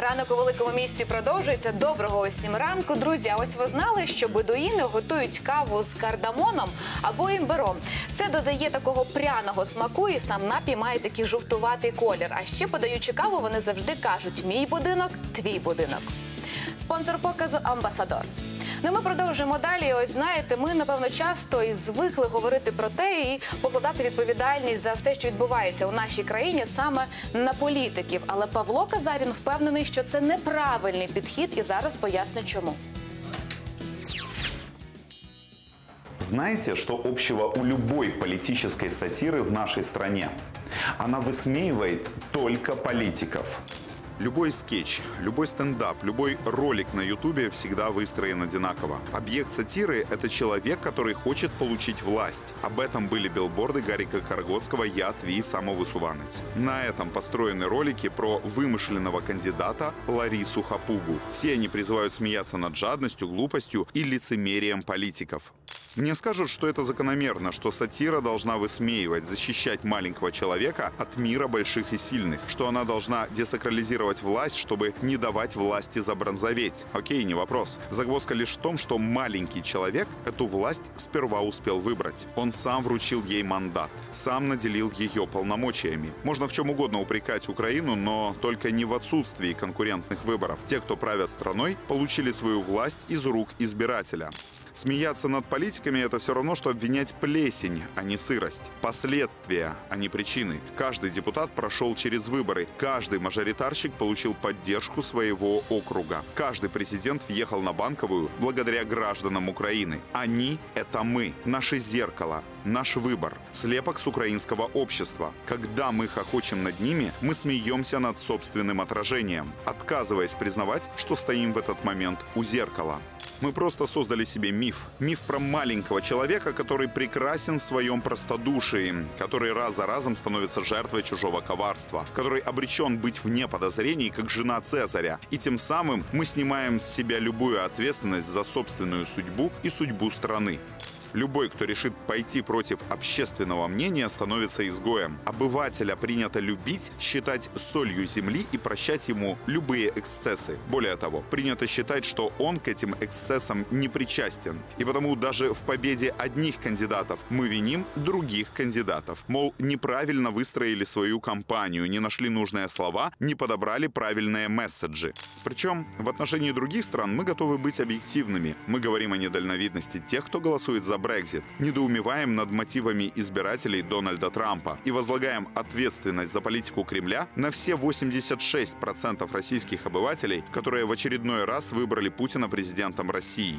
Ранок у великому місті продовжується. Доброго усім ранку, друзі. Ось ви знали, що бедуїни готують каву з кардамоном або імбиром. Це додає такого пряного смаку, і сам напій має такий жовтуватий колір. А ще подаючи каву, вони завжди кажуть: мій будинок, твій будинок. Спонсор показу Амбасадор. Ну, ми продовжуємо далі. Ось знаєте, ми напевно часто і звикли говорити про те і покладати відповідальність за все, що відбувається у нашій країні, саме на політиків. Але Павло Казарін впевнений, що це неправильний підхід, і зараз пояснить, чому. Знаете, что общего у любой политической сатиры в нашей стране? Она высмеивает только политиков. Любой скетч, любой стендап, любой ролик на ютубе всегда выстроен одинаково. Объект сатиры – это человек, который хочет получить власть. Об этом были билборды Гарика Карагоцкого «Я твій самовысуванец». На этом построены ролики про вымышленного кандидата Ларису Хапугу. Все они призывают смеяться над жадностью, глупостью и лицемерием политиков. Мне скажут, что это закономерно, что сатира должна высмеивать, защищать маленького человека от мира больших и сильных, что она должна десакрализировать власть, чтобы не давать власти забронзоветь. Окей, не вопрос. Загвоздка лишь в том, что маленький человек эту власть сперва успел выбрать. Он сам вручил ей мандат, сам наделил ее полномочиями. Можно в чем угодно упрекать Украину, но только не в отсутствии конкурентных выборов. Те, кто правят страной, получили свою власть из рук избирателя. Смеяться над политиками – это все равно, что обвинять плесень, а не сырость. Последствия, а не причины. Каждый депутат прошел через выборы. Каждый мажоритарщик получил поддержку своего округа. Каждый президент въехал на банковую благодаря гражданам Украины. Они – это мы, наше зеркало, наш выбор, слепок с украинского общества. Когда мы хохочем над ними, мы смеемся над собственным отражением, отказываясь признавать, что стоим в этот момент у зеркала. Мы просто создали себе миф. Миф про маленького человека, который прекрасен в своем простодушии, который раз за разом становится жертвой чужого коварства, который обречен быть вне подозрений, как жена Цезаря. И тем самым мы снимаем с себя любую ответственность за собственную судьбу и судьбу страны. Любой, кто решит пойти против общественного мнения, становится изгоем. Обывателя принято любить, считать солью земли и прощать ему любые эксцессы. Более того, принято считать, что он к этим эксцессам не причастен. И потому даже в победе одних кандидатов мы виним других кандидатов. Мол, неправильно выстроили свою кампанию, не нашли нужные слова, не подобрали правильные месседжи. Причем в отношении других стран мы готовы быть объективными. Мы говорим о недальновидности тех, кто голосует за Брекзит, недоумеваем над мотивами избирателей Дональда Трампа и возлагаем ответственность за политику Кремля на все 86% российских обывателей, которые в очередной раз выбрали Путина президентом России.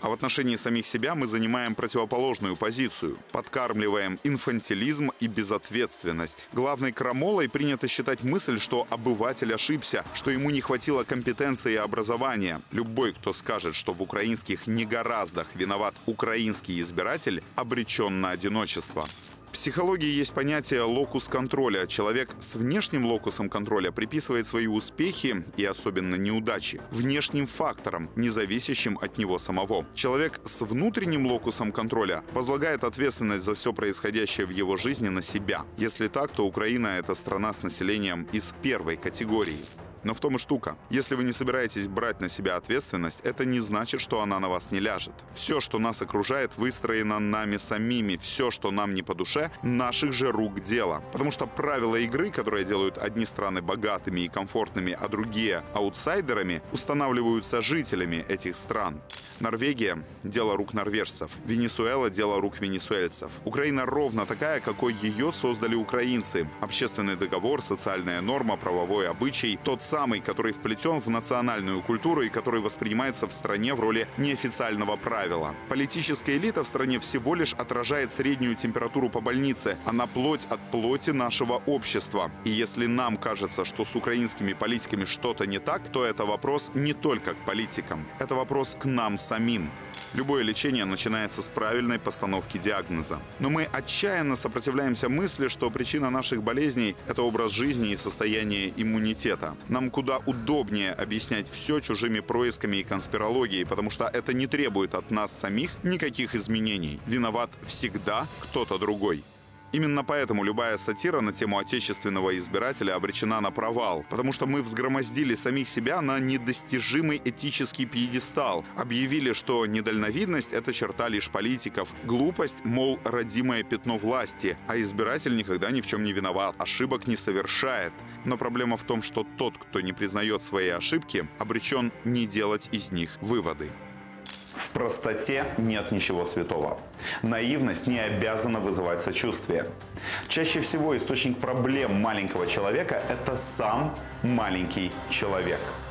А в отношении самих себя мы занимаем противоположную позицию. Подкармливаем инфантилизм и безответственность. Главной крамолой принято считать мысль, что обыватель ошибся, что ему не хватило компетенции и образования. Любой, кто скажет, что в украинских негораздах виноват украинский избиратель, обречен на одиночество. Психологии есть понятие локус контроля. Человек с внешним локусом контроля приписывает свои успехи и особенно неудачи внешним факторам, не зависящим от него самого. Человек с внутренним локусом контроля возлагает ответственность за все происходящее в его жизни на себя. Если так, то Украина – это страна с населением из первой категории. Но в том и штука. Если вы не собираетесь брать на себя ответственность, это не значит, что она на вас не ляжет. Все, что нас окружает, выстроено нами самими. Все, что нам не по душе, наших же рук дело. Потому что правила игры, которые делают одни страны богатыми и комфортными, а другие аутсайдерами, устанавливаются жителями этих стран. Норвегия – дело рук норвежцев. Венесуэла – дело рук венесуэльцев. Украина ровно такая, какой ее создали украинцы. Общественный договор, социальная норма, правовой обычай – тот самый, который вплетен в национальную культуру и который воспринимается в стране в роли неофициального правила. Политическая элита в стране всего лишь отражает среднюю температуру по больнице. Она плоть от плоти нашего общества. И если нам кажется, что с украинскими политиками что-то не так, то это вопрос не только к политикам. Это вопрос к нам самим. Любое лечение начинается с правильной постановки диагноза. Но мы отчаянно сопротивляемся мысли, что причина наших болезней – это образ жизни и состояние иммунитета. Нам куда удобнее объяснять все чужими происками и конспирологией, потому что это не требует от нас самих никаких изменений. Виноват всегда кто-то другой. Именно поэтому любая сатира на тему отечественного избирателя обречена на провал, потому что мы взгромоздили самих себя на недостижимый этический пьедестал, объявили, что недальновидность – это черта лишь политиков, глупость, мол, родимое пятно власти, а избиратель никогда ни в чем не виноват, ошибок не совершает. Но проблема в том, что тот, кто не признает свои ошибки, обречен не делать из них выводы. Простоте нет ничего святого. Наивность не обязана вызывать сочувствие. Чаще всего источник проблем маленького человека – это сам маленький человек –